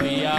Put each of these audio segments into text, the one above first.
पिया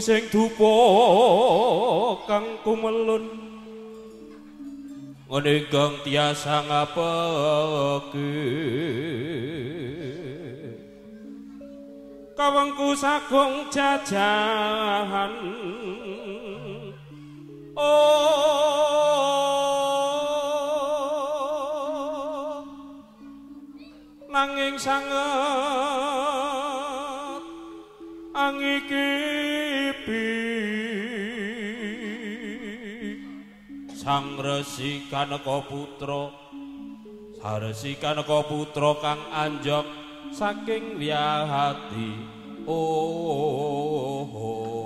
sing dupa kang kumelun. Ngene kang tiasa ngapake kawengku sagung jajahan. Oh. Nanging sanget resi kaneka putra saresi kaneka putra kang anjok saking liyahati oh, oh, oh.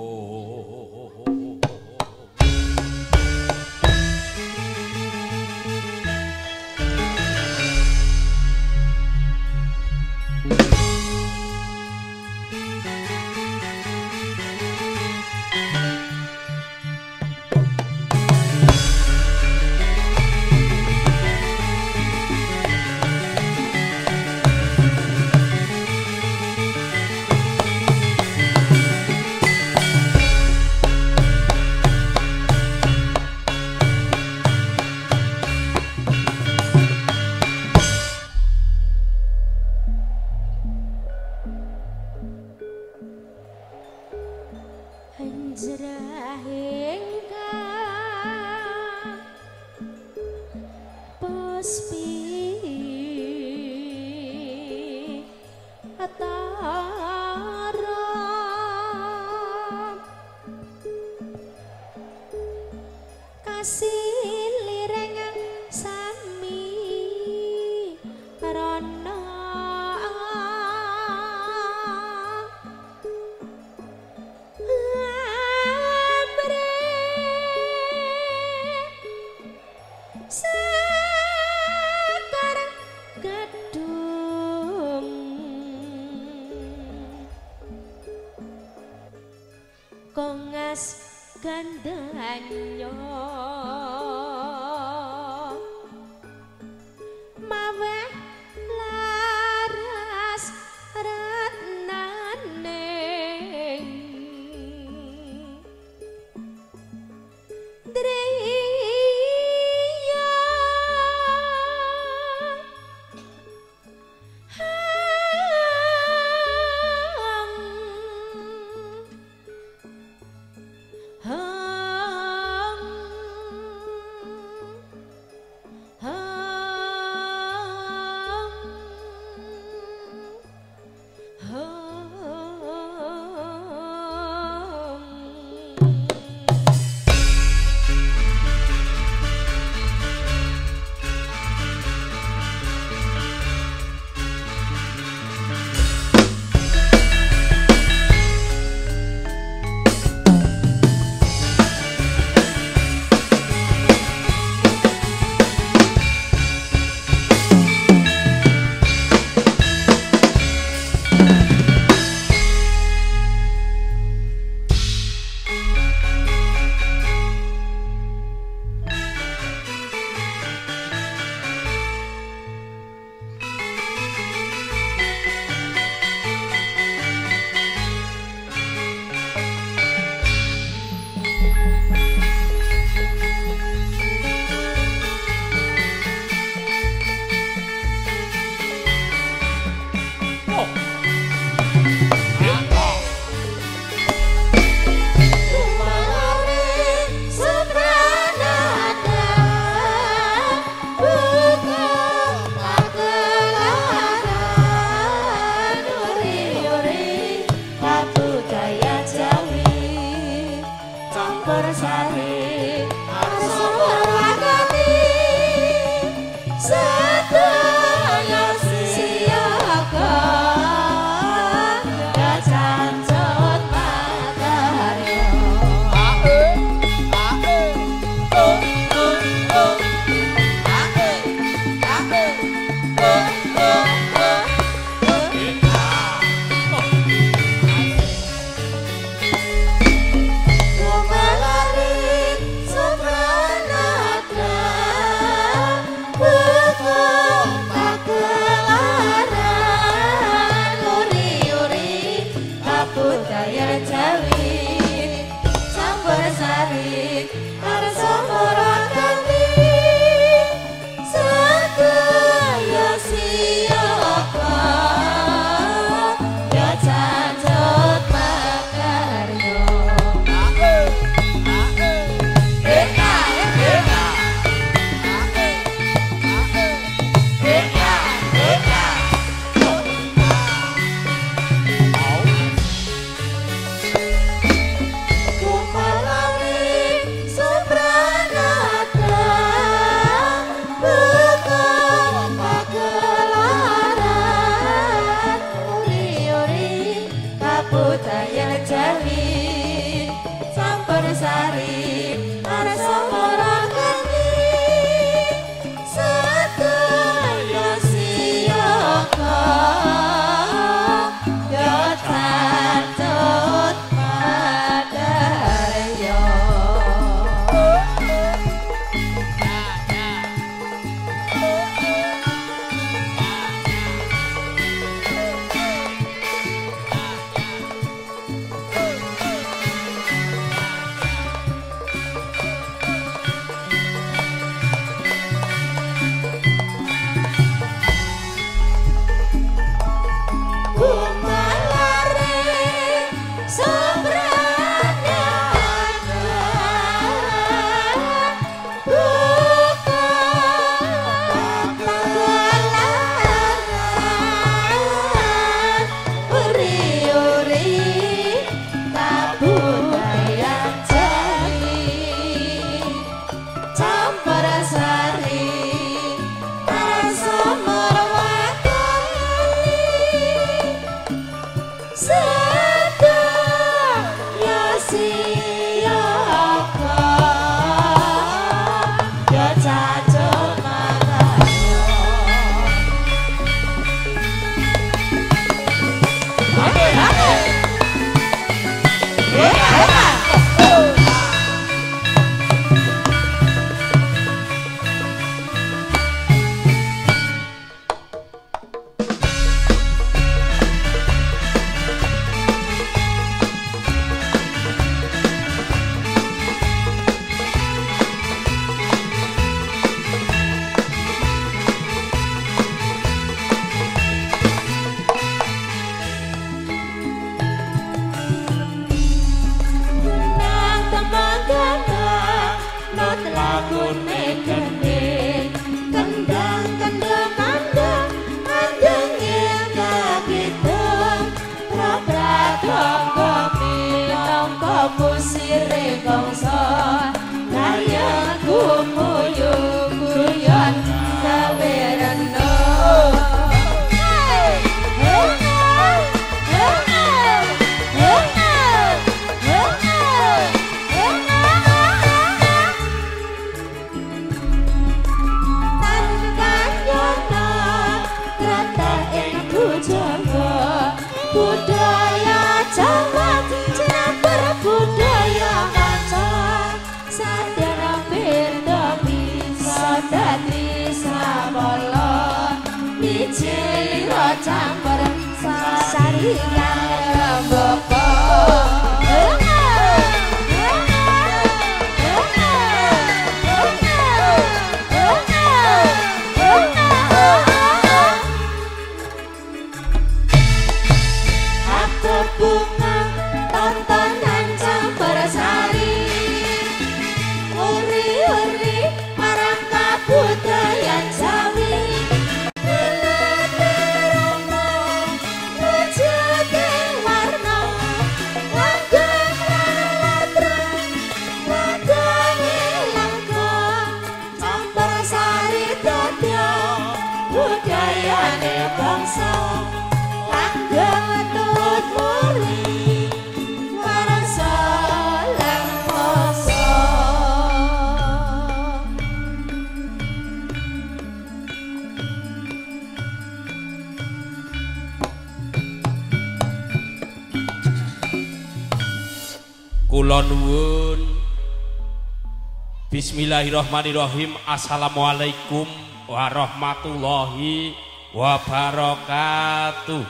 Bismillahirrahmanirrahim. Assalamualaikum warahmatullahi wabarakatuh.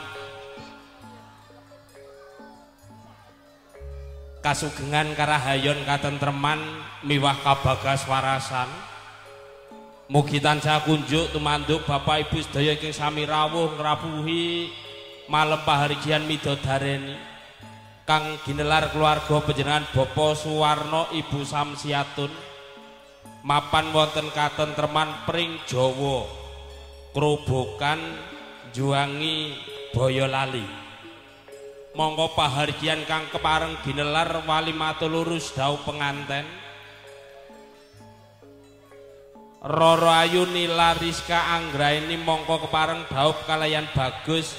Kasugengan karahayon katentreman miwah kabagas warasan Mugi tansah kunjuk tumanduk Bapak Ibu sedaya ingkang sami rawuh ngrapuhi malem pahargyan midodareni. Kang ginelar keluarga panjenengan Bapak Suwarno Ibu Samsiatun mapan wonten katentreman pring Jawa. Krobokan Juwangi Boyolali. Monggo pahargyan kang kepareng ginelar wali matulurus dau penganten. Roro Ayu Nila Rizka Anggraini mongko kepareng daup kalayan bagus.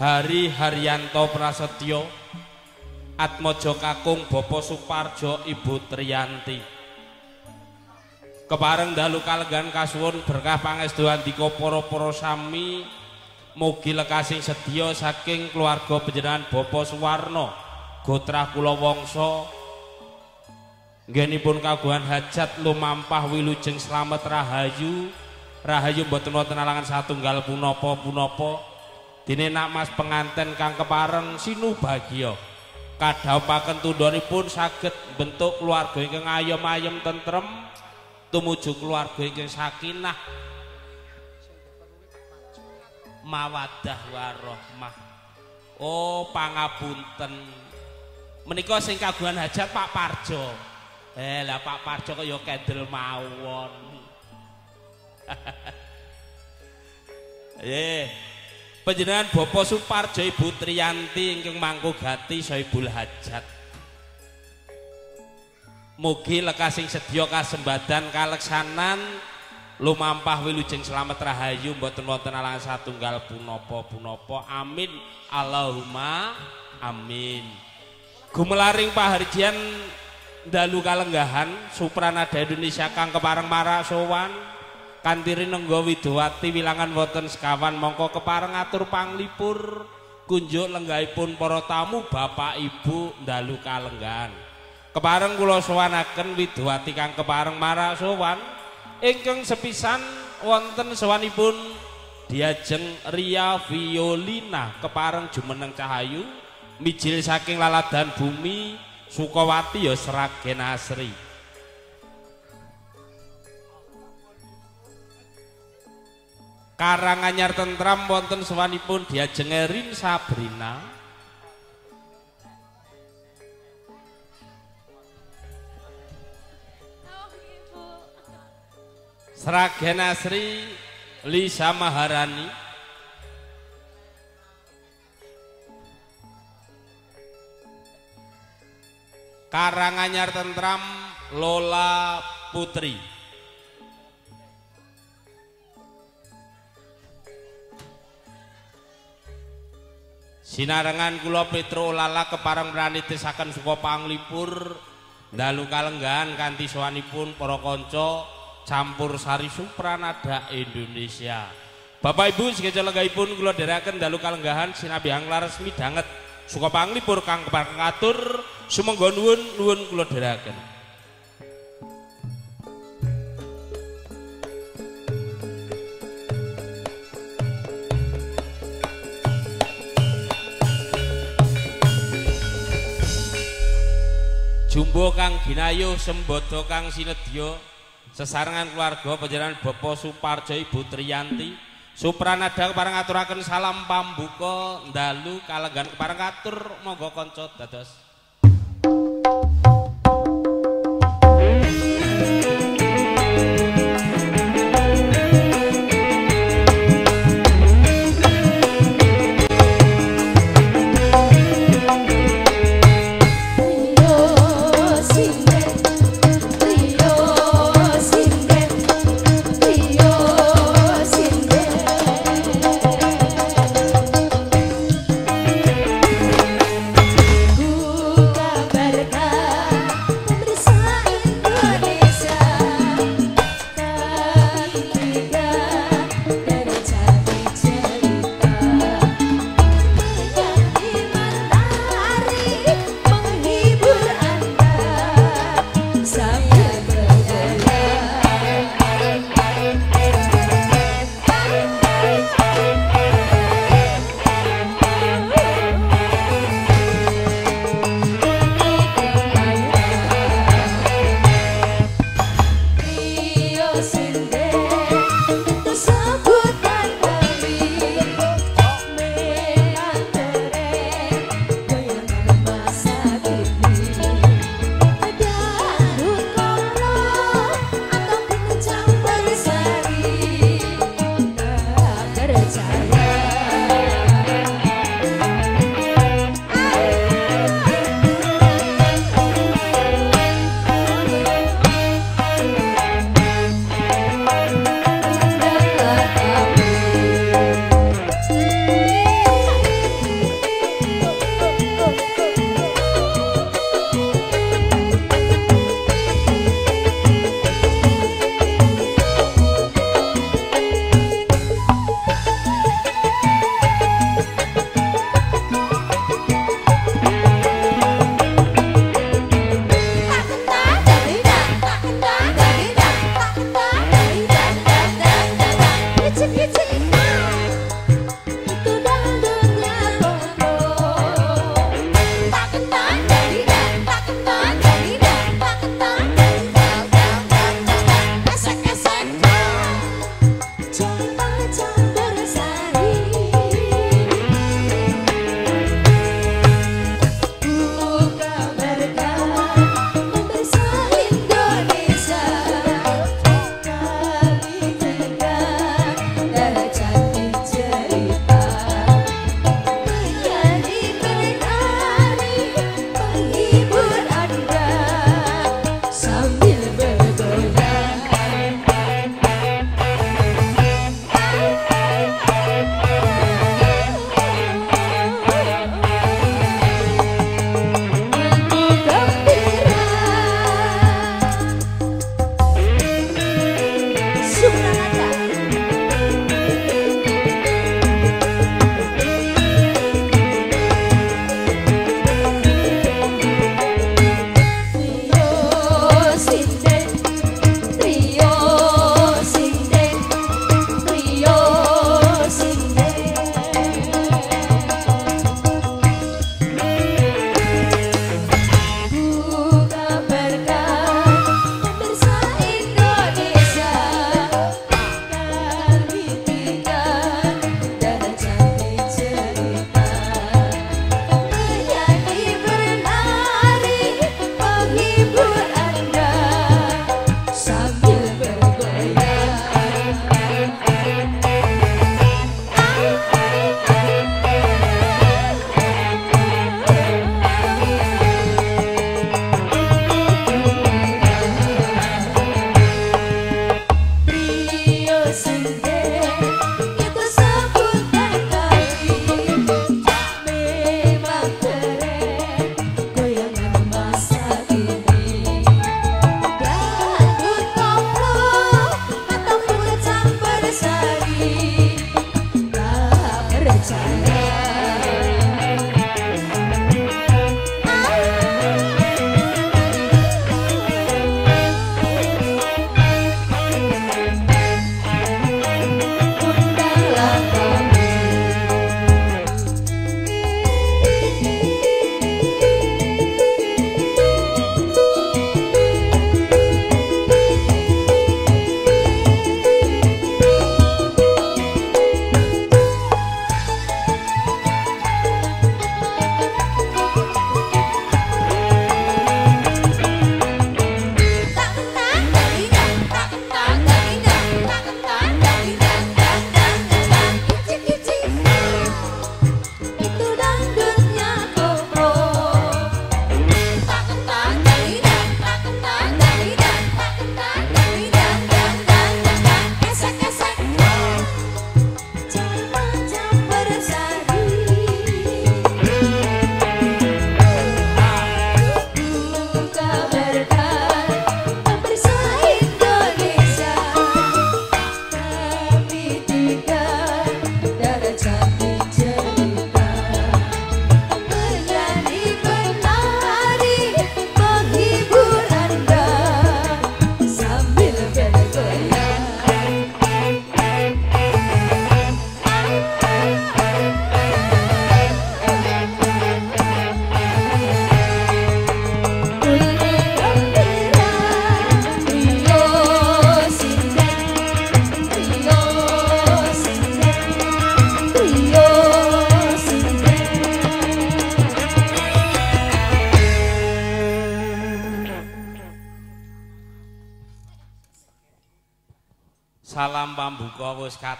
Hari Haryanto Prasetyo. Atmojo Kakung Bopo Suparjo Ibu Triyanti Kepareng dalu kalegan kasuwun berkah pangestu andika para-para sami. Mugi lekasing sedya saking keluarga panjenengan Bopo Suwarno Gotrah kula wangsa. Nggenipun kagungan hajat lumampah wilujeng slamet rahayu. Rahayu mboten wonten alangan satunggal punapa-punapa. Dene nak Mas penganten kang kepareng sinu bahagia kadhaupaken tundhonipun saged bentuk keluarga ingkang ayem-ayem tentrem tumuju keluarga ingkang sakinah. Mawadah warahmah. Oh pangapunten menika sing kagungan hajat Pak Parjo. Eh lah Pak Parjo kaya kendel mawon. Eh Panjenengan Bapak Suparjo Ibu Triyanti ingkang mangku gati Soibul Hajat. Mugi lekasing sedya kasembadan kaleksanan lumampah wilujeng slamet rahayu mboten wonten alangan satunggal punapa-punapa. Amin. Allahumma amin. Gumelaring paharjian dalu kalenggahan Supranada Indonesia kang kepareng marak sowan Kantiri nenggo widowati wilangan wonten sekawan mongko kepareng atur panglipur kunjuk lenggahipun para tamu Bapak Ibu dalu kalenggahan. Kepareng kula sowanaken widowati kang kepareng marak sowan ingkang sepisan wonten sowanipun diajeng Ria Violina kepareng jumeneng cahayu mijil saking laladan bumi Sukawati ya Seragen Asri. Karanganyar tentram wonten sowanipun diajeng Erin Sabrina. Seragen Asri Lisa Maharani Karanganyar Tentram Lola Putri. Sinarengan kula Petro Lala kepareng pranitisaken suka panglipur dalu kalenggahan kanthi sowanipun para kanca campur sari supranada Indonesia. Bapak Ibu sekejap lenggahipun kula dherekaken dalu kalenggahan sinabi anglar resmi danget suka panglipur kang ngatur sumangga nuwun nuwun kula dherekaken. Jumbo kang ginayu sembodo kang sinedya sesarengan keluarga panjenengan Bapak Suparjo Ibu Triyanti Supranada kepareng aturaken salam pambuka ndalu kalenggan kepareng atur monggo kanca dados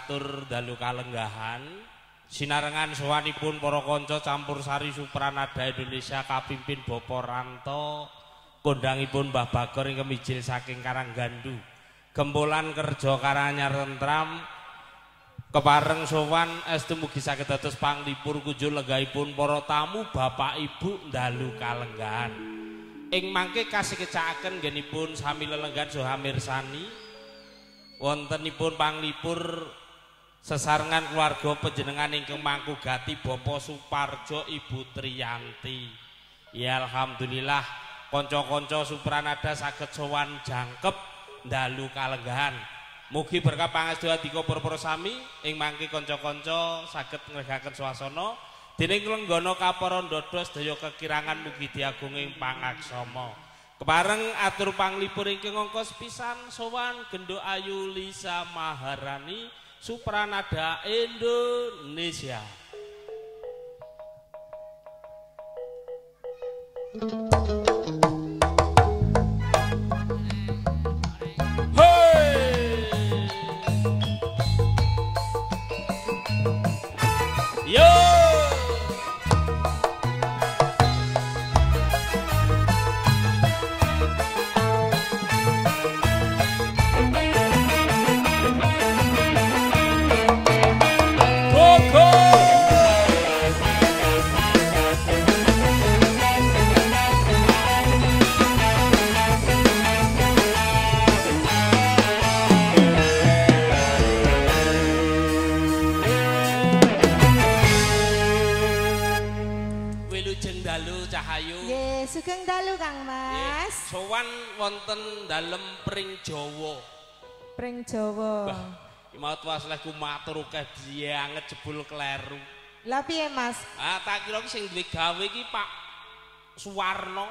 katur dalu kalenggahan. Sinarengan sowanipun para kanca campursari Supranada Indonesia kapimpin Bapak Ranto, kondangipun Mbah Bagor ing kemijil saking Karanggandu. Gempolan kerja karanyar tentram kepareng sowan estu mugi saged dados panglipur kunjul lenggahipun para tamu Bapak Ibu dalu kalenggahan. Ing mangke kasih kecakaken genipun sami lelenggan soha mirsani wontenipun panglipur sesarengan keluarga panjenengan ingkang mangku gati Bapak Suparjo Ibu Triyanti. Ya alhamdulillah kanca-kanca Supranada saged sowan jangkep dalu kalenggahan. Mugi berkah pangestu adika para sami ing mangke kanca-kanca saged ngregaken swasana dening lenggana kaparandada sedaya kekirangan mugi diagung ing pangaksama. Kepareng atur panglipur ingkang angka sepisan sowan Gendo Ayu Lisa Maharani Supranada Indonesia. Hei! Sugeng dalu Kang Nggih, Mas. Sowan wonten dalem pring Jawa. Pring Jawa. Maut waslehku matur akeh dianget jebul kleru. Lah piye Mas? Ah tak kira ki sing duwe gawe iki Pak Suwarno,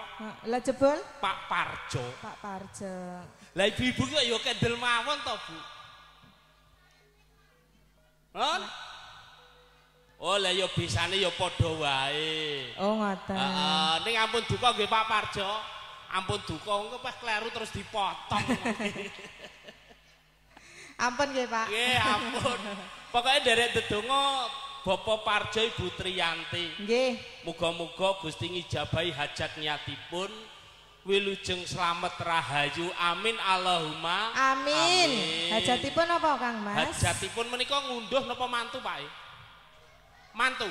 Lah jebul Pak Parjo. Pak Parjo. Lah ibu-ibu kok ya kendel mawon to, Bu? Hah? Oh, lah ya bisane ya padha wae. Oh ngoten. Heeh, ning ampun duka nggih Pak Parjo. Ampun duka engko pas kleru terus dipotong. Ampun nggih Pak. Nggih, ampun. Pokoke derek dedonga Bapak Parjo Ibu Triyanti. Nggih. Muga-muga Gusti ngijabahi hajat niatipun. Wilujeng slamet rahayu. Amin Allahumma. Amin. Hajatipun apa Kang Mas? Hajatipun menika ngunduh napa mantu, Pak? Mantu.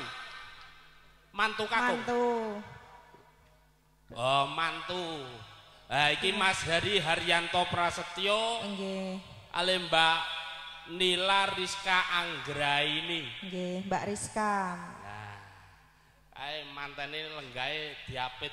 Mantu kakung. Mantu. Oh, mantu. Ah iki Mas Hari Haryanto Prasetyo Nggih. ale Mbak Nila Rizka Anggraini. Nggih, Mbak Rizka. Nah, ae mantene lenggahe diapit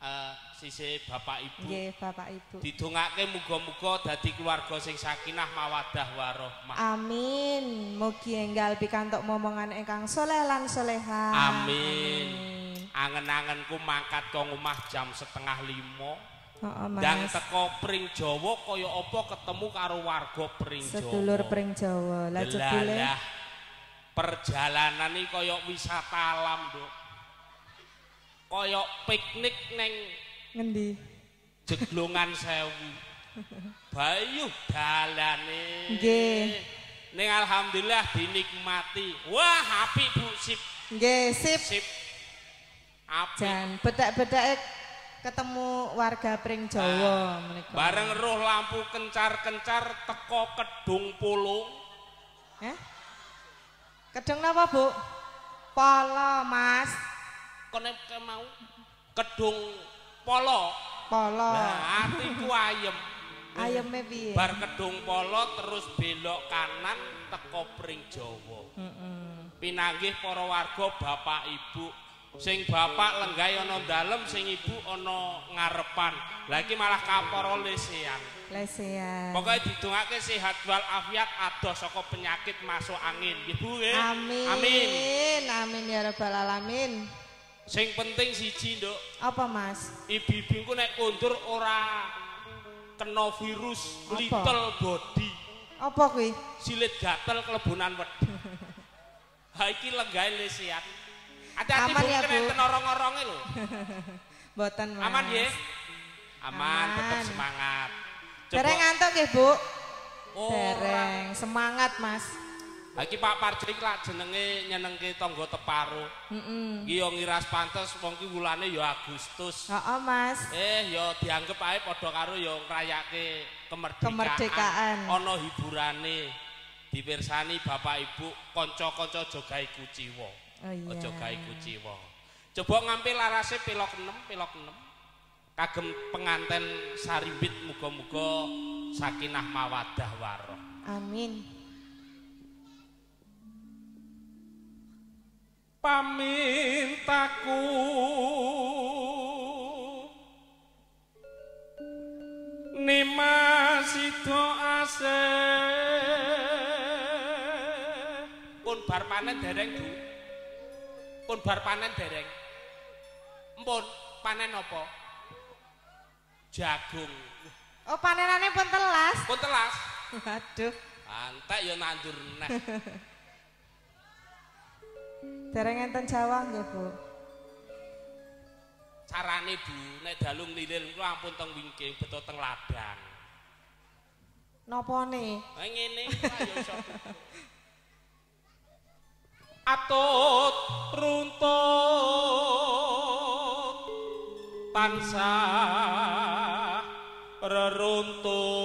eh sisi bapak ibu. Nggih, Bapak Ibu. Didongake muga-muga dadi keluarga sing sakinah mawaddah warahmah. Amin. Mugi enggal pikantuk momongan ingkang soleh lan soleha. Amin. Angen-angenku mangkat kok omah jam setengah lima. Ndang Mas. teko pring Jawa kaya apa ketemu karo warga pring Jawa. Sedulur pring Jawa. Lah Delalah. Perjalanan iki kaya wisata alam, Nduk. Kaya piknik neng ngendi? jeglongan sewu. Bayu dalane. Nggih. Ning alhamdulillah dinikmati. Wah, apik Bu, sip, Nggih, sip. sip. Apik. Jan bedak-bedake ketemu warga pring Jawa menika. Bareng roh lampu kencar-kencar teko kedung pulung. Eh? Kedeng napa, Bu? Polo, Mas. Kene ke mau kedung polo. Polo. Nah, atiku ayem. Ayeme piye? Bar kedung polo terus belok kanan teko pring Jawa. Pinanggih para warga bapak ibu. Sing bapak lenggahe ana dalem, sing ibu ana ngarepan. Lah iki malah kapara lesean. Lesean. Pokoknya didongake sehat wal afiat adoh saka penyakit masuk angin. Nggih Bu nggih. Amin. Amin. Amin ya rabbal alamin. Sing penting siji, Nduk. Apa, Mas? Ibu-ibuku nek kondur ora kena virus Apa? little body. Apa kuwi? Silit gatel kelebunan wedi. ha iki lenggahe lesean. Hati-hati Bu ya, kena orang-oronge lho. Mboten, Mas. Aman nggih? Aman, tetap Aman. semangat. Dereng ngantuk nggih, Bu? Ora. Dereng. Semangat, Mas. Ha iki Pak Parjo iki lak jenenge nyenengke tangga teparo. Heeh. Iki yo ngiras pantes wong ki wulane yo Agustus. Heeh, Mas. Eh yo dianggep ae padha karo yo ngrayake kemerdekaan. Kemerdekaan. Ana hiburane. Dipirsani Bapak Ibu kanca-kanca gawe kuciwa. Oh iya. Aja gawe kuciwa. Coba ngambil larase pilok 6, pilok 6. Kagem penganten sarimbit muga-muga sakinah mawaddah waroh. Amin. Pamintaku. Nimasida ase. Pun bar panen dereng Bu pun bar panen dereng. Empun panen apa? Jagung. Oh, panenane pun telas. pun telas. Waduh. antek ya nandur neh Dereng enten Jawa nggih, Bu? carane Bu nek dalu nglilin ku ampun teng wingking beto teng ladang Nopone? Ha ngene ayo iso. Atut runtut tansah reruntungan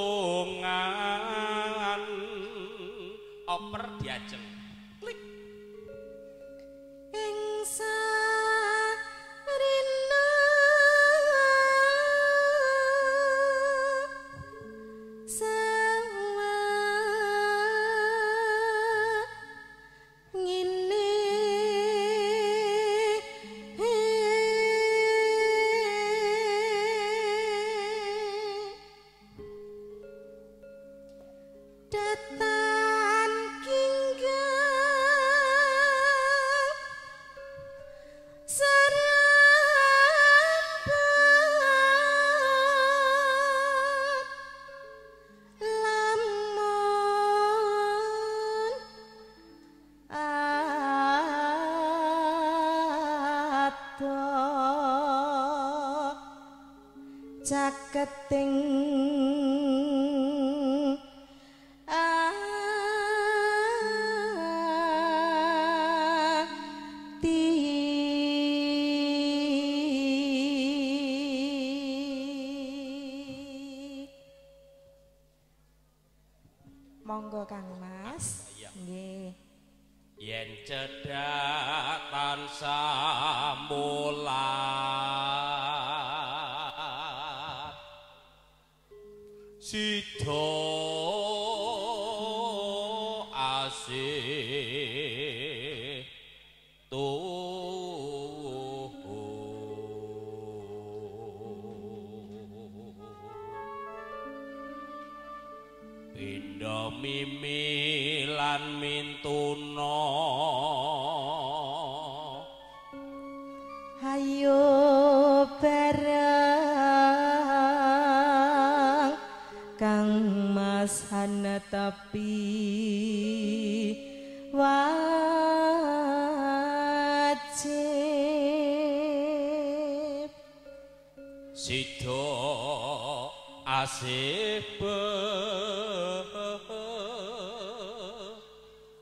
asip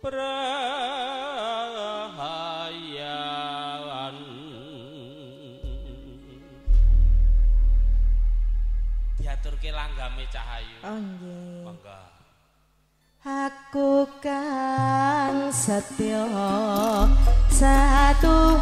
prahayan diaturke langgame cahayu. Oh aku kan setya satu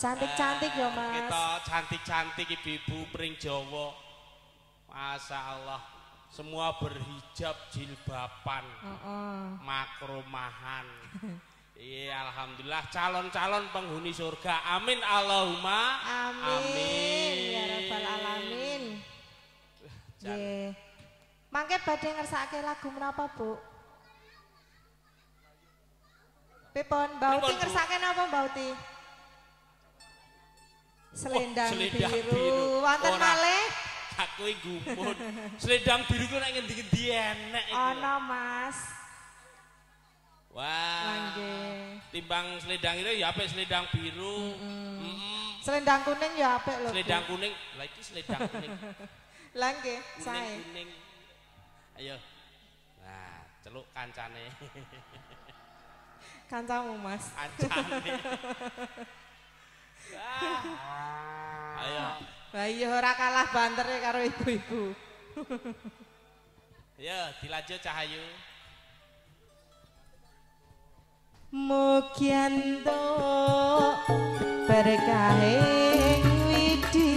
cantik-cantik ya, Mas. Kita cantik-cantik ibu-ibu pring Jawa. Masya Allah. Semua berhijab jilbaban, Heeh. makrumahan. Iya, alhamdulillah calon-calon penghuni surga. Amin Allahumma. Amin. Ya rabbal alamin. Nggih. Mangke badhe ngersakake lagu menapa, Bu? Pipon, Mbak Pripun, Uti Bu? ngersake napa, Mbak Uti? Selendang, selendang biru. biru. Wonten malih? Aku iki gumun. Selendang biru ku nek ngendi-ngendi enek iki. Ana, Mas. Wah. Nggih. Timbang selendang itu ya apik selendang biru. Mm-mm. Selendang kuning ya apik lho. Selendang kuning. Lah iki selendang kuning. Lah nggih, sae. Kuning. Ayo. Nah, celuk kancane. Kancamu, Mas. Kancane. Ayo. Lah iya ora kalah bantere karo ibu-ibu. Ya, dilanjut Cahayu. Mugianto berkahing widi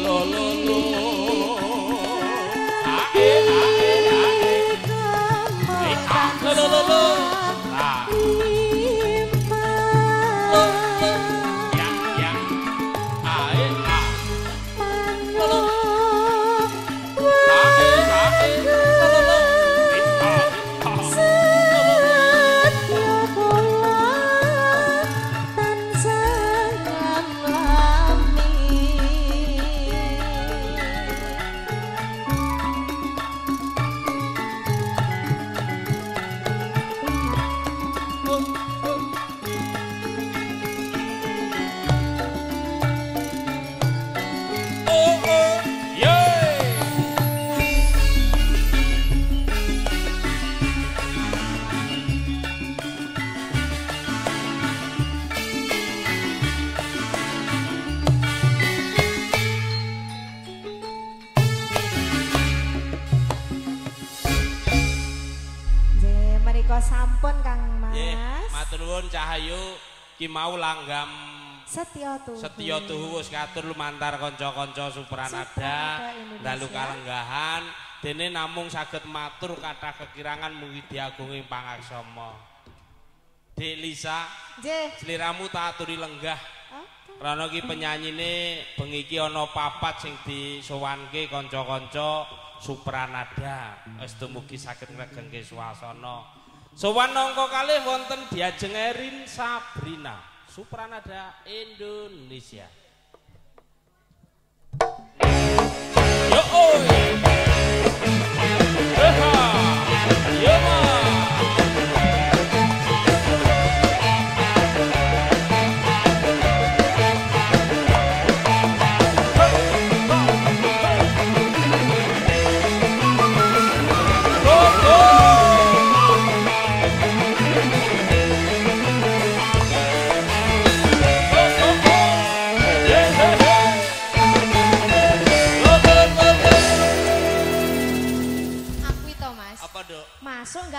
Lo lo lo. Ae ae ae. Lo lo lo nuwun Cahayu ki mau langgam Setya tuh. Setya tuhu wis katur lumantar kanca-kanca Supranada dalu kalenggahan dene namung saged matur kathah kekirangan mugi diagunging pangaksama. Dek Lisa, Nggih. sliramu tak aturi lenggah. Rana ki penyanyine bengi iki ana papat sing disowanke kanca-kanca Supranada. Wis dumugi saged ngregengke swasana. Sowan angka kalih wonten Diajeng Erin Sabrina, Supranada Indonesia. Yo oi. Eha. Yo ma.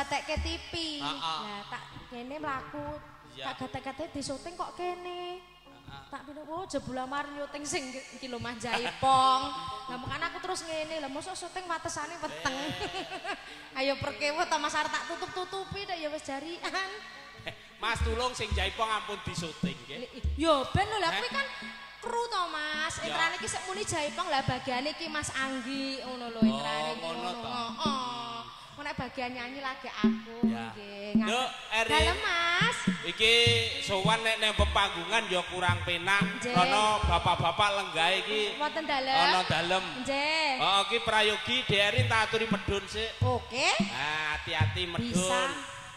Masuk nggak tek ke TV. Ah, ah. Lah tak kene mlaku. Tak gatek-gatek di syuting kok kene. Tak pindah, oh jebula mar nyuting sing Mas Jaipong. Lah makane aku terus ngene, lah mosok syuting watesane weteng. Ayo perkewo ta Mas arep tak tutup-tutupi nek ya wis jarian. Mas tulung sing jaipong ampun disuting nggih. Yo ben lho lah Eh? kuwi kan kru to Mas. Entrane iki sik muni Jaipong lah bagiane iki Mas Anggi ngono lho entrane iki ngono ngono. to. Heeh. Nek bagian nyanyi lagi aku Ya. nggih. Nduk, Eri. Dalem Mas. Iki sowan nek nang pepanggungan ya kurang penak. Rono bapak-bapak lenggah iki Wonten dalem. ana dalem. Nggih. Oh, iki prayogi DRI tak aturi medun sik. Oke. Nah, hati-hati medun. Bisa.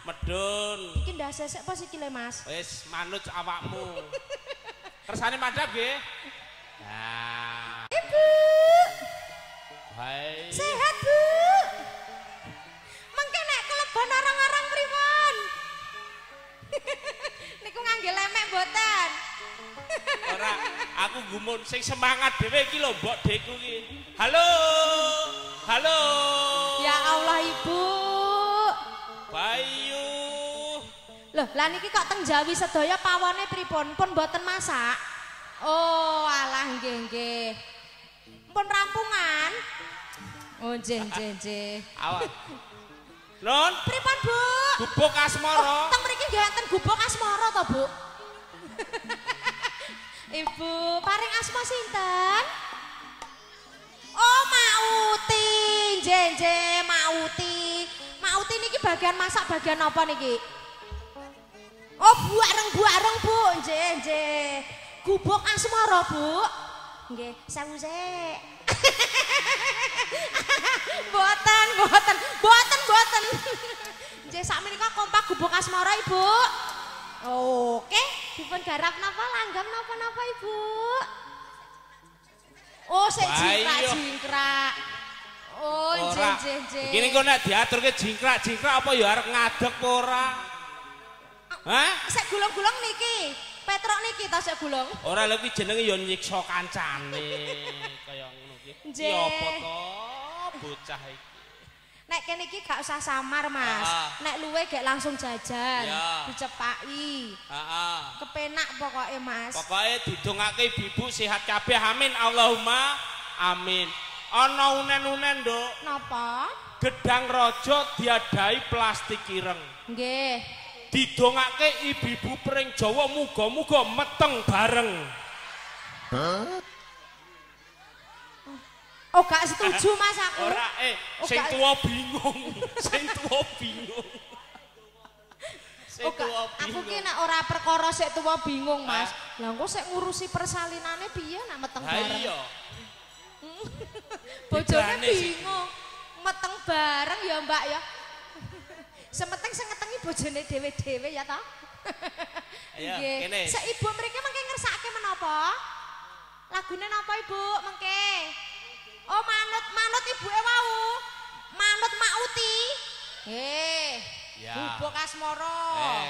Medun. Iki ndak sesek pas iki le Mas. Wis manut awakmu. Kersane madhap nggih. Nah, Ibu, hai. sehat Bu. Mengke nek kelebon orang-orang pripun? Niku ngangge lemek mboten. Ora, aku gumun sing semangat dhewe iki lho Mbok Deku iki. Halo. Halo. Ya Allah Ibu. Bayu. Loh, Loh, lah niki kok teng Jawi sedaya pawone pripun? Pun mboten masak? Oh, alah nggih nggih. Pun rampungan? Oh, nggih nggih nggih. Awak. Nun, Pripun, Bu? gubuk Oh, asmara. teng mriki nggih enten gubuk asmara to, Bu? Ibu, paring asma sinten? Oh, Mauti. Nggih, Mauti. Mauti niki bagian masak bagian apa niki? Oh, buareng-buareng, Bu. Nggih, nggih. Gubuk asmara, Bu. Nggih, sewu sik. Boten, boten, boten, boten. Nggih, sakmenika kompak gubuk asmara, Ibu. Oke, dipun garap napa langgam napa-napa, Ibu? Oh, sik Wah, jingkrak, jingkrak. Oh, nggih, Ora. nggih, nggih. Begini kok nek diaturke jingkrak-jingkrak apa ya arep ngadeg apa ora? Hah? Sik gulung-gulung niki. Petruk niki ta sik gulung. Ora lho kuwi jenenge ya nyiksa kancane kaya ngono. Nggih. Ya apa to bocah iki. Nek kene iki gak usah samar, Mas. Ah. Nek luwe gek langsung jajan, Ya. dicepaki. Heeh. Kepenak pokoknya, Mas. Pokoke didongake ibu sehat kabeh amin Allahumma amin. Ana unen-unen, Nduk. Napa? Gedang raja diadai plastik ireng. Nggih. Didongake ibu-ibu pring Jawa muga-muga meteng bareng. Oh, gak setuju, Mas aku. Ora eh Oh, sing tuwa bingung, sing tuwa bingung. Sing Oh, gak- tuwa aku bingung. ki nek ora perkara sik tuwa bingung, Mas. Lah engko sik ngurusi persalinane piye nek meteng Ha bareng? iya. Bojone bingung. Meteng bareng ya, Mbak ya. Semeteng sing ngetengi bojone dhewe-dhewe ya ta? Nggih. kene. Sek ibu mriki mengke ngersake menapa? Lagune napa ibu mengke? Oh manut manut ibuke wau. Manut Mak Uti. Nggih. Ya. Bubuk asmara.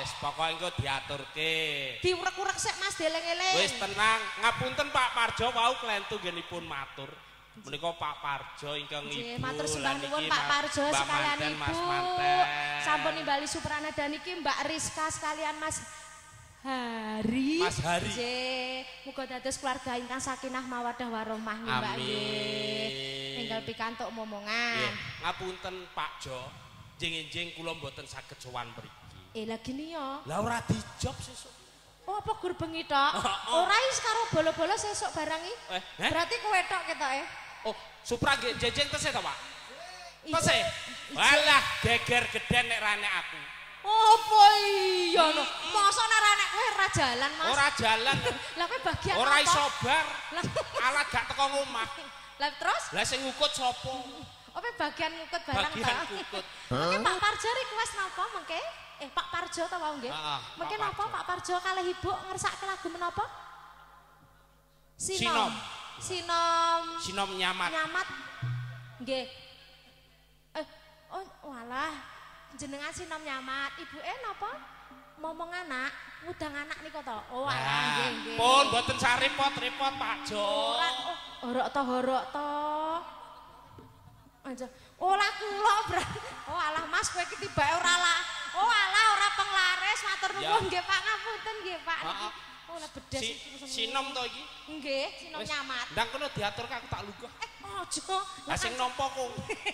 Wes, pokoke engko diaturke. Diurek-urek sik Mas dieling-eling. Wis tenang, ngapunten Pak Parjo wau klentu nggenipun matur. Menika Pak Parjo ingkang Nggih, ibu. matur sembah nuwun Pak Parjo sekalian Manten, Ibu. Sampun nimbali Supranada niki Mbak Rizka sekalian Mas Hari. Mas Hari. Nggih, muga dados keluarga ingkang sakinah mawadah warahmah nggih, Mbak nggih. Enggal pikantuk momongan. Nggih, ngapunten Pak Jo. Jeng-jeng kula mboten saged sowan mriki. Eh lagi nih ya. Lah ora dijob sesuk. Oh apa gur bengi tok? Ora is karo bolo-bolo sesuk barang iki. Eh, eh? Berarti kowe tok ketoke. Oh, Supra nggih jejeng tesih to, Pak? Tesih. Walah, geger geden nek rane aku. Apa iya no? Nek ora nek kowe ora jalan, Mas. Ora jalan, Lah kowe bagian ora iso bar. Alat gak teko ngomah. lah terus Lah sing ngukut sapa? apa bagian ngukut barang Bagian ta? ngukut. Mungkin Pak Parjo request napa mengke? Eh Pak Parjo ta wau nggih? Heeh, Mungkin Pak napa. Pak Parjo kalih Ibu ngersake lagu menapa? Sinom. Sinom. Sinom nyamat. Nyamat. Nggih. Eh, oh walah. Jenengan sinom nyamat. Ibuke napa? Momong anak, ngudang anak nika to. Oh Nah, nggih nggih. pun mboten sarepot-repot Pak Jo. Ora oh, horok to horok to. Aja. Oh kula berarti. Oh alah Mas kowe iki tibake ora lah. Oh alah ora penglaris matur nuwun nggih Pak ngapunten nggih Pak. Heeh. Oh lah bedes Si, iki sinom to iki. Nggih, sinom nyamat. Ndang kono diaturke aku tak luguh. Eh, ojo. Lah sing nampa ku.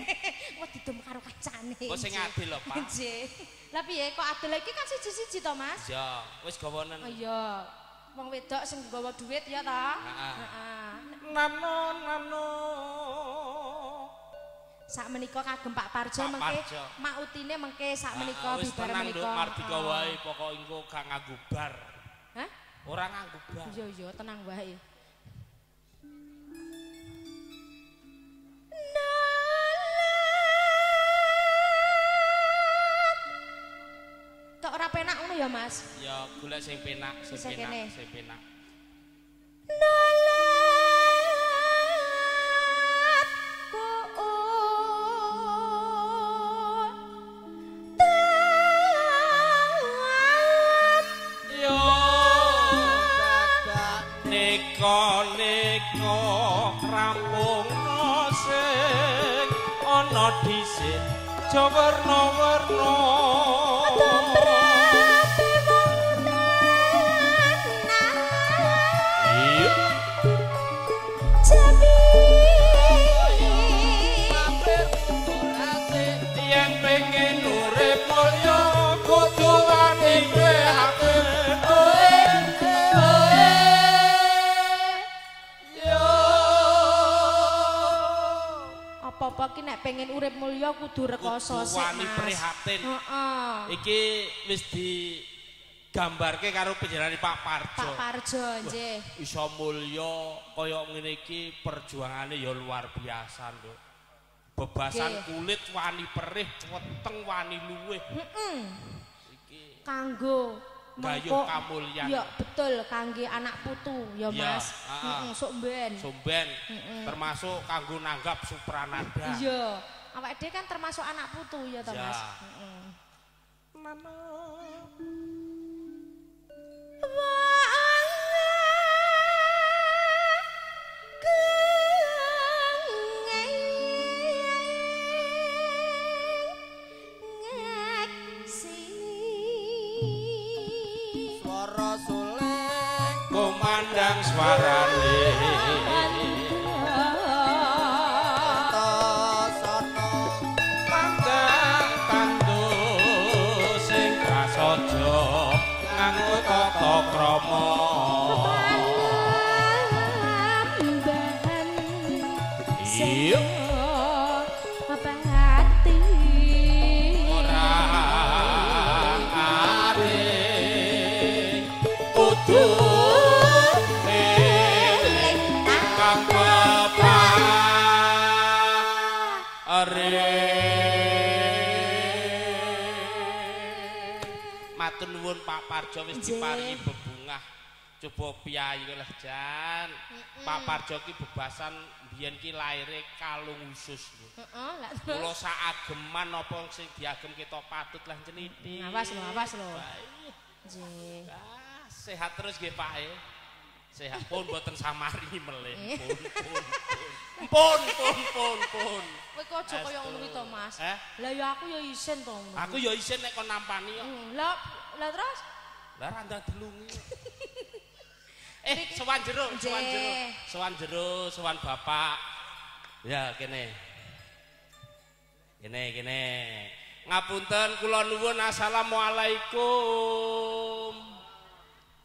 Wah didem karo kacane. Oh, sing adil lho, Pak. Nggih. Lah piye kok adil iki kan siji-siji to, Mas? Ya, wis gawonen. Oh iya. Wong wedok sing nggawa duit ya ta? Heeh. Heeh. Nano nano. Sak menika kagem Pak Parjo mengke Parjo. mak utine mengke sak menika Ah, wis bibar tenang Nduk, menika. mardika Heeh. wae pokok engko gak nganggo bar. Hah? Ora nganggo bar. Iya iya tenang wae. Kok ora penak ngono ya, Mas? Ya golek sing penak, sing penak, sing penak. Sing ana dhisik aja pengen urip mulya kudu rekoso sik wani Mas. prihatin. Heeh. Iki wis digambarke karo penjenengan Pak Parjo. Pak Parjo nggih. Iso mulya kaya ngene iki perjuangane ya luar biasa, Nduk. Bebasan Nggih. kulit wani perih, weteng wani luweh. Heeh. Iki Kanggo Gayuh kamulyan. Ya betul kangge anak putu ya Iya, Mas. Heeh, sok mben. sumben Mm-mm. termasuk kanggo nanggap supranada. Iya. Awake dhewe kan termasuk anak putu ya to. Mas. Heeh. Swara Suarane tasana Pandang tandus sing prasaja nganggo tata krama. Iya. Parjo wis diparingi bebungah. Coba piyayi lah Jan. Pak Parjo ki bebasan biyen ki laire kalung usus. Heeh, lah Kula saageman apa sing diagem kita patut lah ceniti. Awas lho, awas lho. Nggih. Ah, sehat terus nggih Pak e. Sehat pun boten samari melih. Eh. Pun, pun, pun, pun, pun, pun. Kowe kok aja kaya ngono to, Mas. Eh? Lah ya aku ya isin to ngono. Aku ya isin nek kon nampani kok. Hmm, Lah lah terus Lah randa delungi. eh, sowan jero, sowan jero. Sowan jero, sowan bapak. Ya, kene. Kene, kene. Ngapunten kula nuwun assalamualaikum.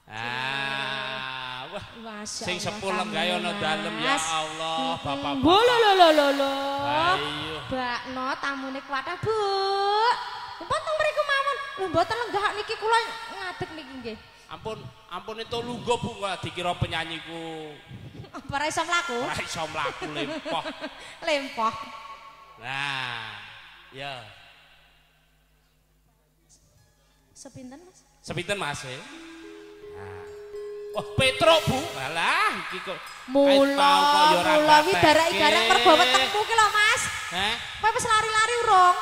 Ah, wah. Masya Sing sepuh lenggah ana dalem ya. Allah, bapak. Lo lo lo lo. Ayo. Bakno tamune kuwatah, Bu. Mpun teng mriku mawon. Lho mboten lenggah niki kula ngadeg niki nggih. Ampun, ampun itu lungguh Bu, kok dikira penyanyiku. Apa ora iso mlaku? Ora iso mlaku lempoh. Lempoh. Nah, ya. Sepinten, Mas? Sepinten Mas e? Nah. Wah, Petro, Bu. Alah, iki kok Mula, mula wi batekke. garek-garek mergo wetengku ki lho, Mas. Heh, Kowe wis lari-lari urung?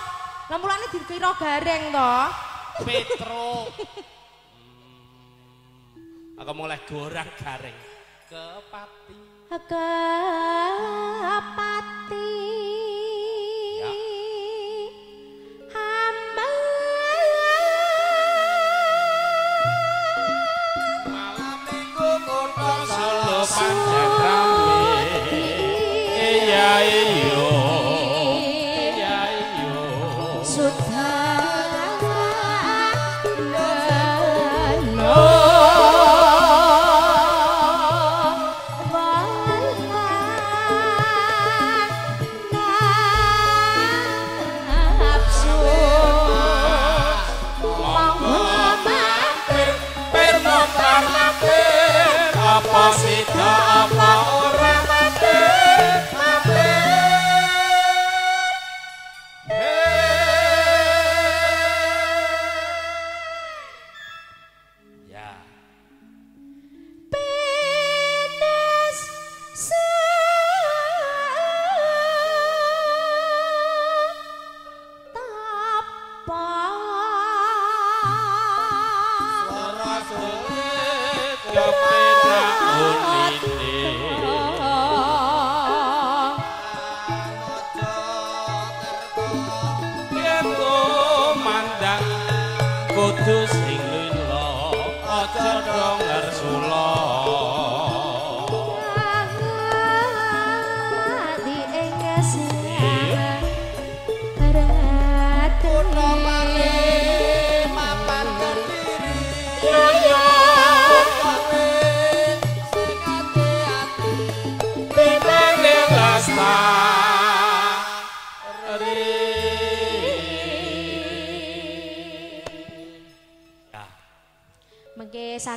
Lah mulane dikira gareng to. Petro. Hmm. Aku mulai gorang garing. Kepati. Kepati.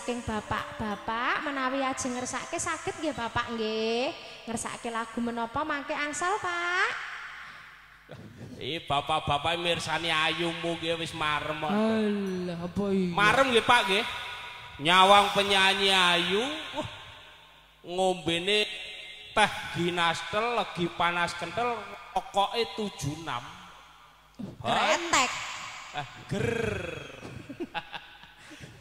Saking bapak-bapak menawi ajeng ngersake saged nggih Bapak nggih. Ngersake lagu menapa mangke angsal, Pak? Ih, bapak-bapak mirsani ayumu nggih wis marem. Alah, apa iya? Marem nggih Pak nggih. Nyawang penyanyi ayu, wah, ngombene teh ginastel lagi panas kentel rokoke 76. Kretek. Eh, ger.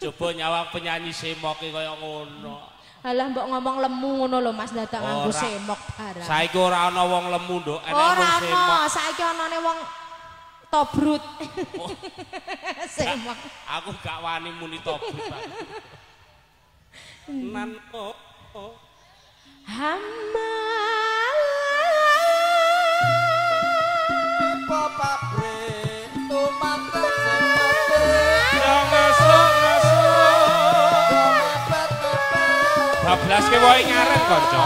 Coba nyawang penyanyi semoke kaya ngono. Alah mbok ngomong lemu ngono lho Mas dadak nganggo Ora. semok barang. Saiki ora ana wong lemu, Nduk. Enek Ora wong semok. ana, saiki anane wong tobrut. Oh. semok. Aku gak wani muni tobrut. Pak. Nan oh, oh. Hamba mepet-mepet Bablas ke wae ngaren kanca.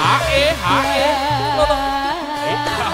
Hae hae. Eka,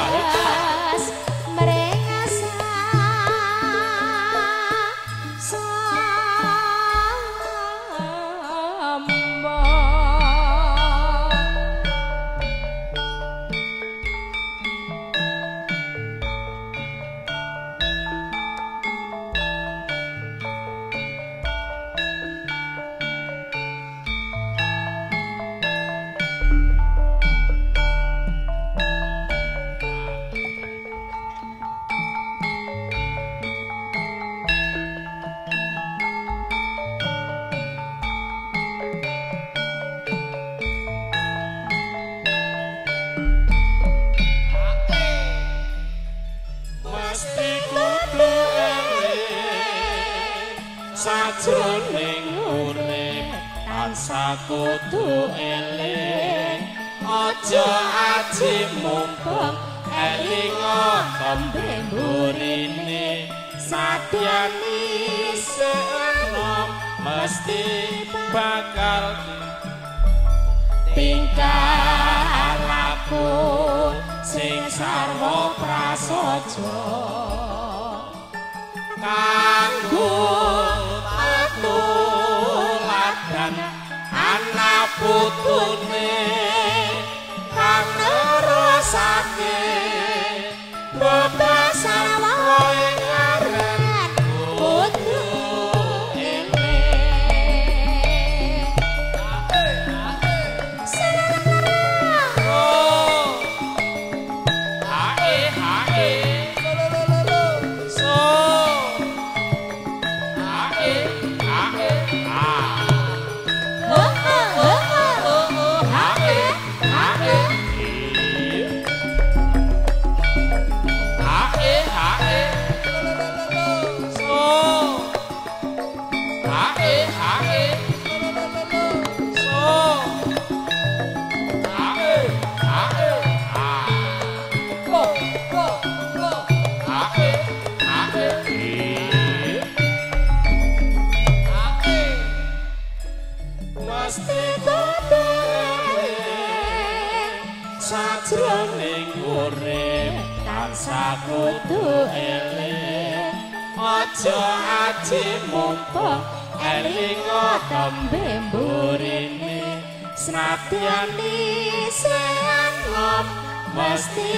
mesti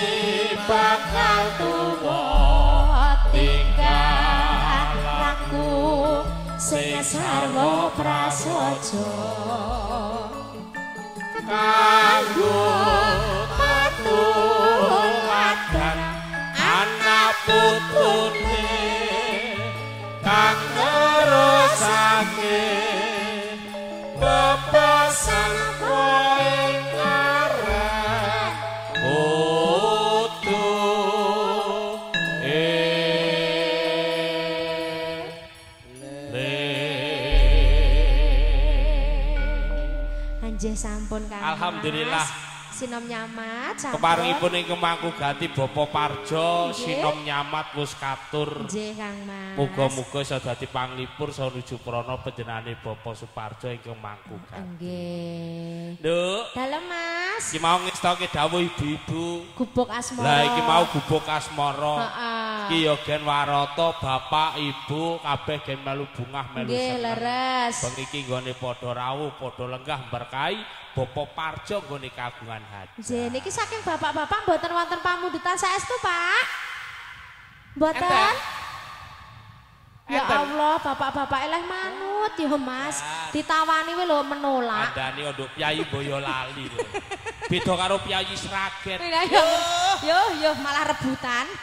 bakal tuwa tingkah laku sing sarwa prasaja. Kanggo kang nerosake bebasan Sampun Kang. Alhamdulillah. Mas. Sinom nyamat sampun. Keparengipun ing Kemangku Ganti Bapa Parjo sinom nyamat wus katur. Nggih Kang Mas. Muga-muga iso dadi panglipur saha nuju prana panjenengane Bapa Suparjo ing Kemangku Ganti. Nggih. Nduk, Dalem Mas. iki mau ngestoke dawuh ibu-ibu. Gubuk asmara. Lah iki mau gubuk asmara. Heeh. Ki yo gen warata, bapak, ibu kabeh gen melu bungah melu Nggih, seneng. leres. Bang iki nggone padha rawuh, padha lenggah berkahi, Bapak Parjo nggone kagungan hati. Nggih, niki saking bapak-bapak mboten wonten pamundutan saestu, Pak. Mboten? Ya. Allah, bapak-bapak eleh manut ya, Mas. Ditawani we lho menolak. Andane ondo piyayi Boyolali lho. Beda karo piyayi Sragen. Iya, Yo, yo, yo malah rebutan.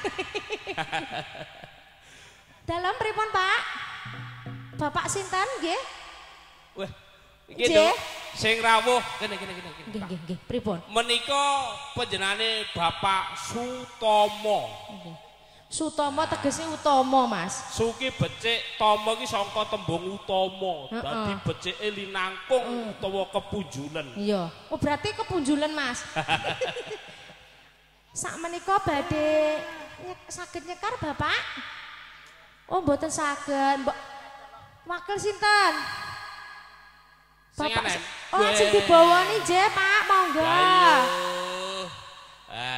Dalam pripun, Pak? Bapak sinten nggih? Wah, iki Nggih. Sing rawuh kene kene kene. Nggih, nggih, nggih. Pripun? Menika panjenengane Bapak Sutomo. Nggih. Sutomo tegese utama, Mas. Suki becik tomo iki saka tembung utama. Dadi becike linangkung utawa kepunjulen. Iya. Oh, berarti kepunjulan, Mas. Sak menika badhe saged nyekar, Bapak? Oh, mboten saged. Mbok Wakil sinten? Anen. Oh, sing dibawa Je, Pak. Monggo. Ayo.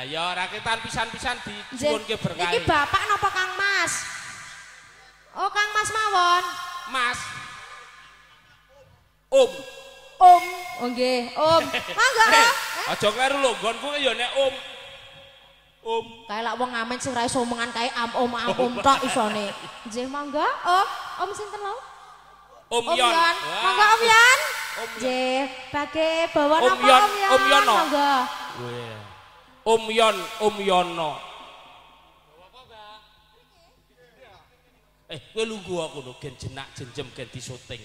Ya rakitan pisan-pisan disuwunke berkah. Iki Bapak napa Kang Mas? Oh, Kang Mas mawon. Mas. Om. Om. Oh, nggih. Om. Monggo. Eh, aja kleru lho, nggonku ya nek Om. Om. Kayak lak wong ngamen sing iso omongan kae am om am om tok isone. Nggih, monggo. Om. Om sinten lho? Om Yon. Yon. Monggo Om Yon. Yon. Nggih, bage bawa napa Yon, Om Yon? Om Yono. Monggo. Om Yon, Om Yono. Eh, kowe lungguh aku lho gen jenak jenjem gen syuting.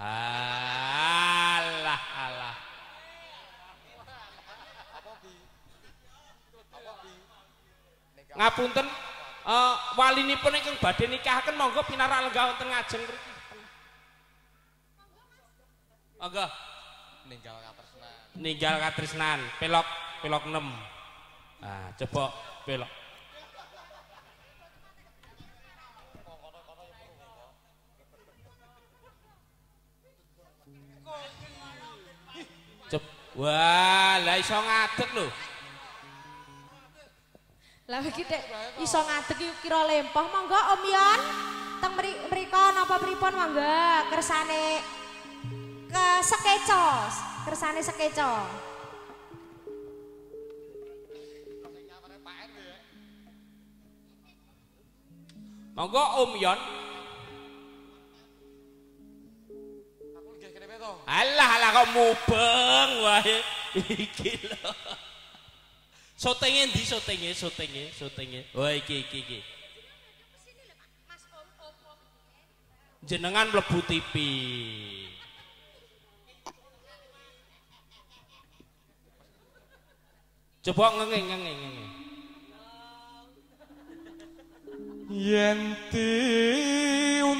Alah, alah. Ngapunten, eh walinipun ingkang badhe nikahaken monggo pinarak lenggah wonten ngajeng mriki. Monggo. Ninggal katresnan. ninggal katresnan pelok pelok 6 nah coba pelok Cep. Wah, lah iso ngadeg lho. Lah iki Dek iso ngadeg iki kira lempoh monggo Om Yon. Teng mri- mriko napa pripun monggo kersane ke sekeco, kersane sekeco. Monggo Om Yon. Aku nggih to. Alah alah kok mubeng wae iki lho. Syutinge ndi syutinge syutinge syutinge. Oh iki iki iki. Jenengan mlebu TV. Coba ngengeng ngengeng ngengeng. Yen diuntur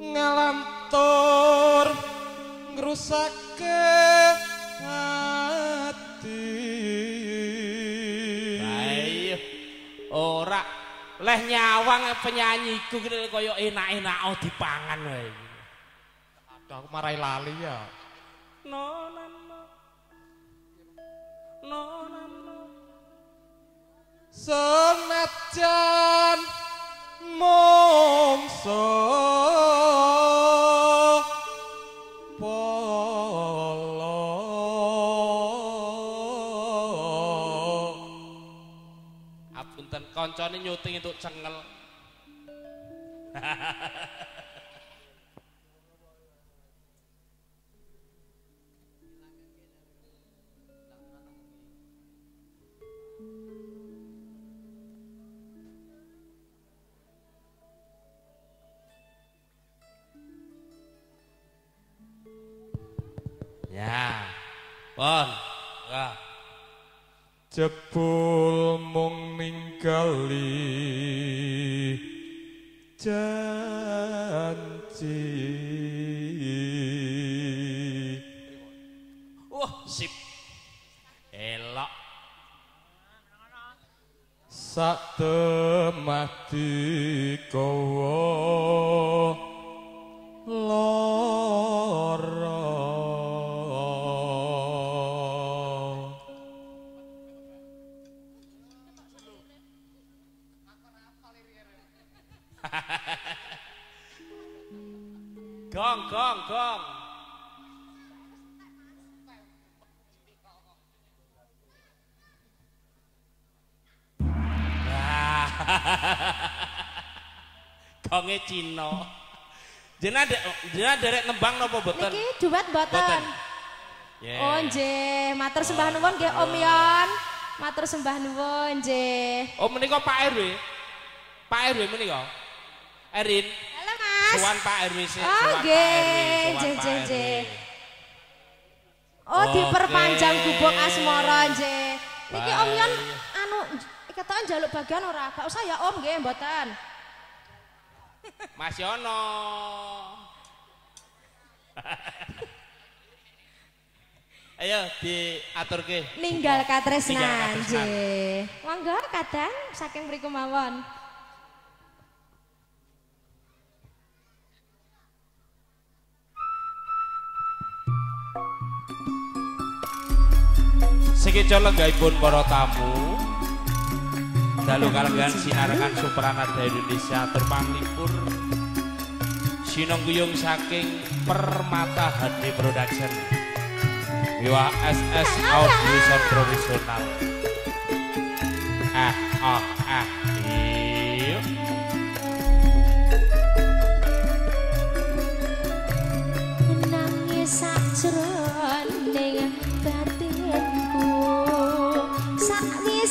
ngalantur ngrusake ati Ayo. Ora leh nyawang penyanyiku kira kaya enak-enak oh dipangan wae. Aku marai lali ya No no no. No no no. senajan mongso polo Apunten koncone nyuting untuk cengel. Ya. Pon. Ya. jebul mung ninggali janji Wah, sip. Elok. sak temati kowo lara Gong, gong, gong. Gonge Cina. Jenengan dek- jenengan derek nembang napa boten? Niki duet Boten. mboten. Yeah. Oh nggih, matur sembah nuwun nggih Om Yon. Matur sembah nuwun nggih. Oh menika Pak RW. Pak RW menika. Erin, Mas. sowan Pak RW sih. Oh nggih, nggih RW. nggih. Oh diperpanjang gubuk asmara nggih. Niki Om. Yon anu ketokan njaluk bagian ora? Gak usah ya Om nggih mboten. Mas Yono. Ayo diaturke. Ninggal katresnan. nggih. Monggo kadang saking mriku mawon. Sekeca lenggahipun para tamu. Dalu kalenggan sinarakan Supranada Indonesia terpanglipur Sinongguyung saking Permata HD Production. Wiwa SS Audio Profesional. Ah, ah, ah.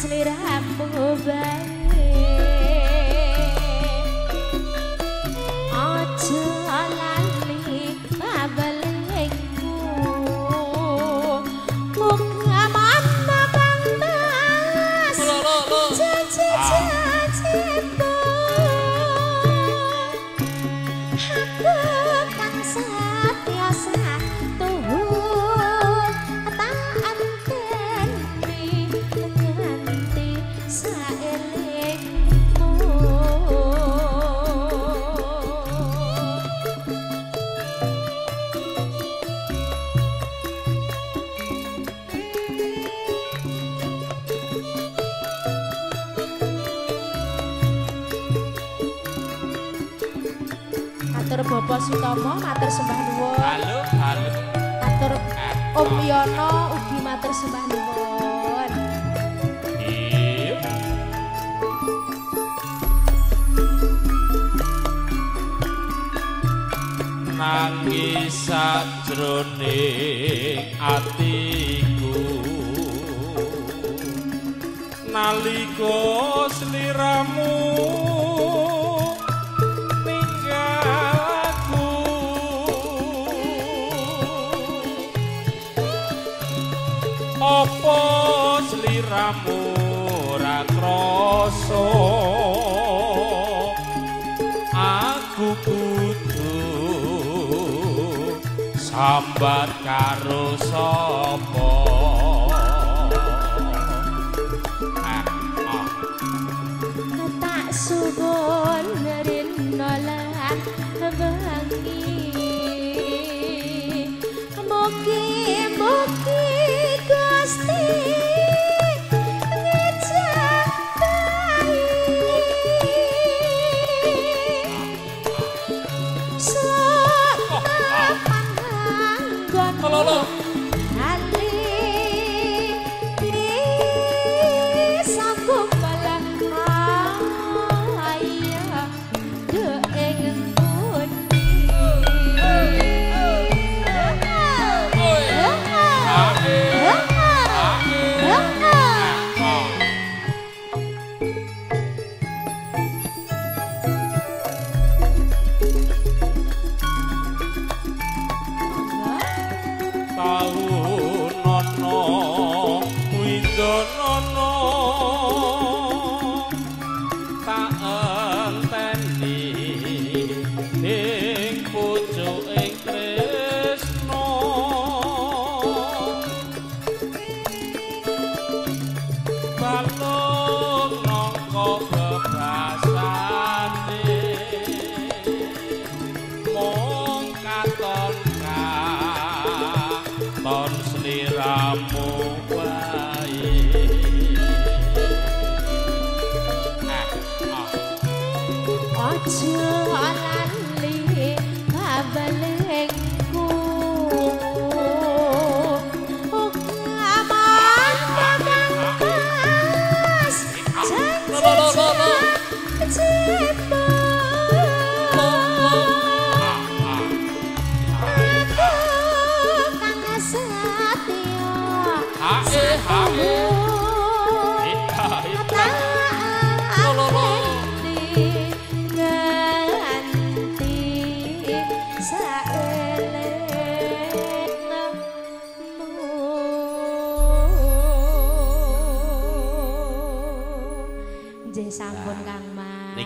sliramu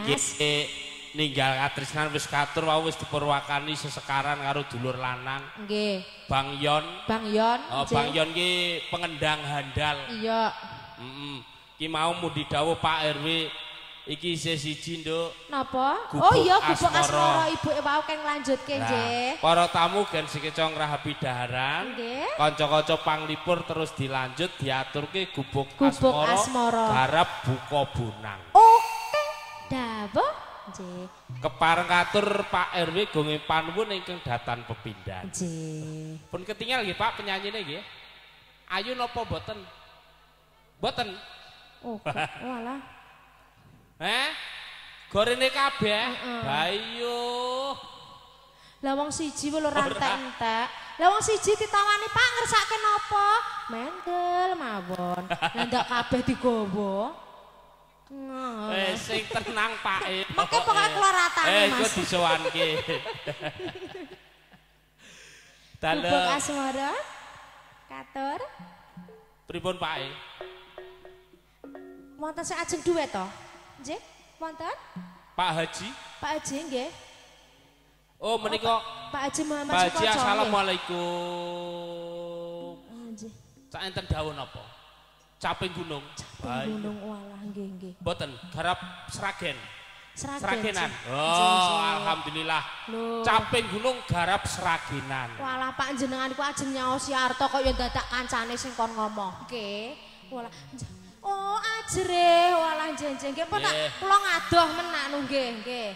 Mas. Eh, ninggal katresnan wis katur wau wis dipurwakani sesekaran karo dulur lanang Nggih, Bang Yon. Bang Yon. Oh. Bang Yon ki pengendang handal. Iya. Heeh. Ki mau mudi dawuh Pak RW iki isih siji, Nduk. Napa? Gubuk oh iya gubuk asmara. asmara ibuke wau keng lanjutke Nah, nggih. para tamu gen sikecong rahabi daharan. Nggih. Kanca-kanca panglipur terus dilanjut diaturke gubuk, Gubuk asmara, asmara. garap buka bonang. Oke. Dawuh nggih. Kepareng katur Pak RW gonge panuwun ingkang datan pepindhan. Nggih. Pun ketinggal nggih Pak penyanyine nggih. Ayu napa boten? Boten. Oh, walah. Eh? Gorene kabeh. Bayuh. Lah wong siji wis ora Ora. entek-entek. Lah wong siji ditawani Pak ngersake napa? Mendel mawon. Lah ndak kabeh digowo. Eh sing tenang Pak. E. Mengke pokoke kula ratani, Eh iku Mas. disowanke. Bubuk Dalam asmara. Katur. pripun Pak? E? Wonten sing ajeng duet to? Nggih, wonten? Pak Haji? Pak Haji nggih. Oh menika Pak Haji Muhammad Pak Haji. Assalamualaikum. Nggih. Cak enten dawuh napa? Caping gunung. Gunung walah nggih nggih. Boten garap Sragen. Sragen. Sragenan. Oh, alhamdulillah. Loh. Caping gunung garap Sragenan. Walah Pak jenengan iku ajeng nyaosi Arto kok ya dadak kancane sing kon ngomong. Nggih. Walah. Oh, ajre. Walah jenjeng nggih pun tak Nggih. kula ngadoh menak nggih, nggih.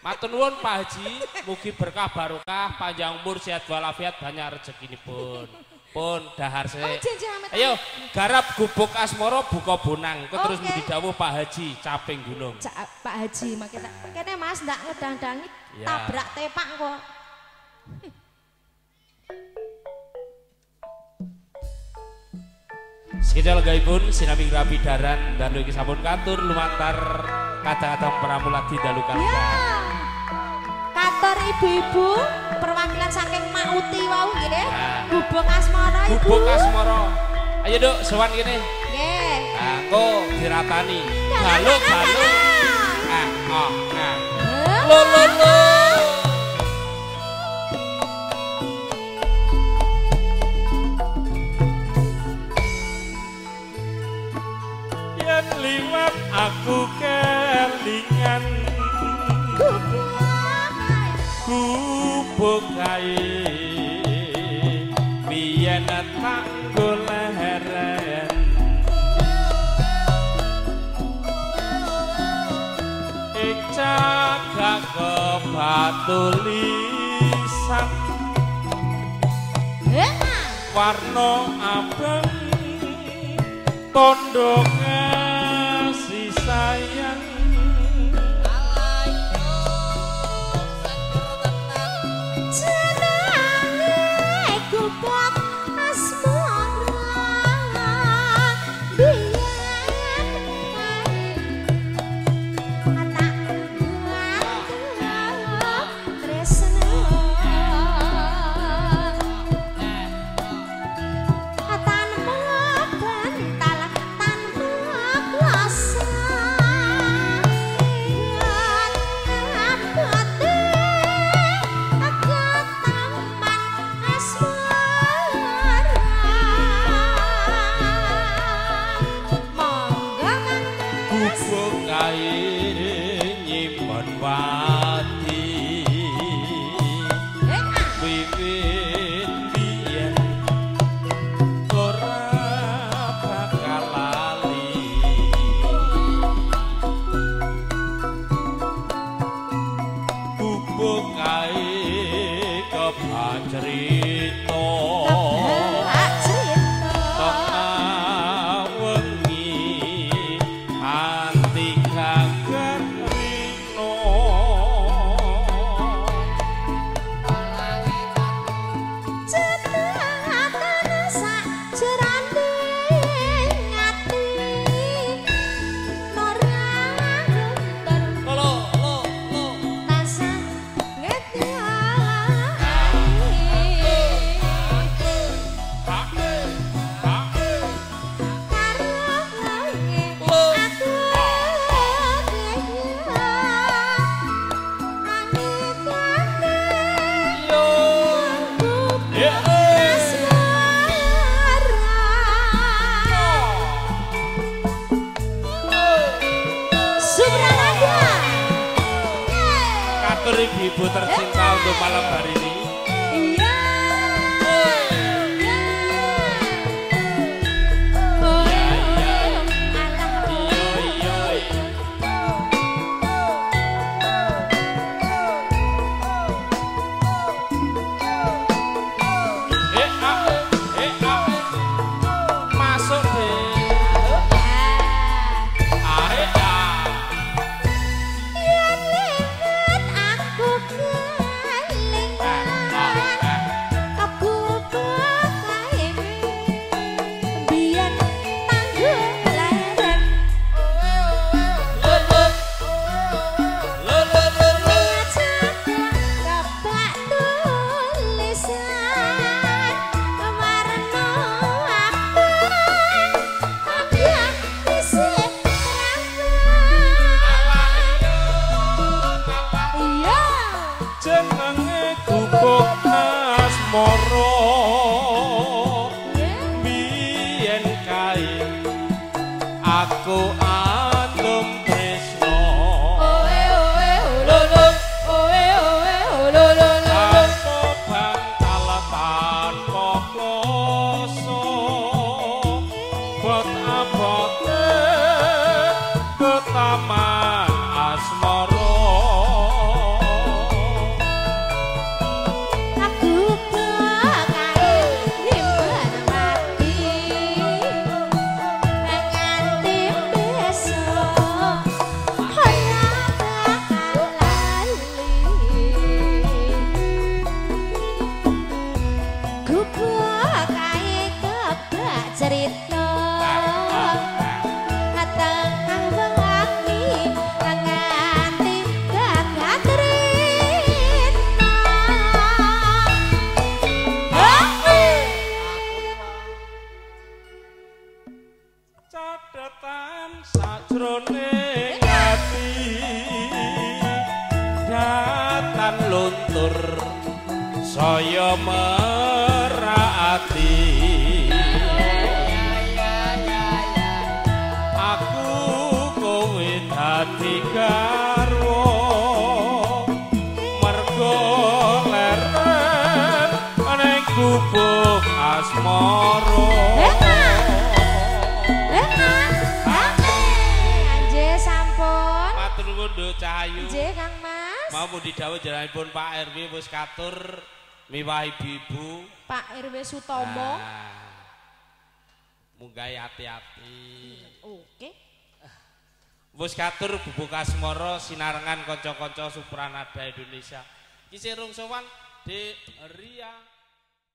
Matur nuwun Pak Haji, mugi berkah barokah, panjang umur, sehat walafiat, banyak rezekinipun. Pun dahar Oh, sik. jenjeng amit. Ayo, garap gubuk asmara buka bonang. Kok terus Oke. mudi dawuh Pak Haji, caping gunung. Cak, Pak Haji makke tak kene Mas ndak ngedang-dangi Ya. tabrak tepak kok. Sekejap gaipun sinaming rapi daran dan iki sampun katur lumantar kata-kata pramulati dalu Ya. kalbar. Kantor ibu-ibu perwakilan saking Mak Uti wau nggih. Ya. Gubuk asmara Ibu. Gubuk asmara. Ayo Duk, sowan kene. Nggih. Nah, kok diratani. Galuk, galuk. Ah, oh, ah. Lo lo lo. Yen liwat aku gubuk kae biyen tak goleren ik jaga ke batu lisan. Warna abang tondo Katur ibu tercinta untuk malam hari ini sinarengan kanca-kanca Supranada Indonesia. Ki sirung sowan Dik Ria